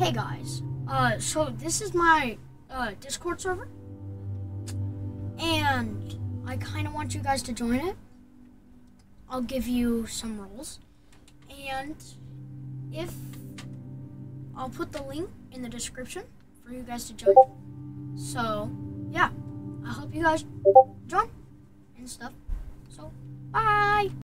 Hey guys, uh, so this is my uh, Discord server, and I kind of want you guys to join it. I'll give you some rules, and if I'll put the link in the description for you guys to join. So, yeah, I hope you guys join and stuff. So, bye.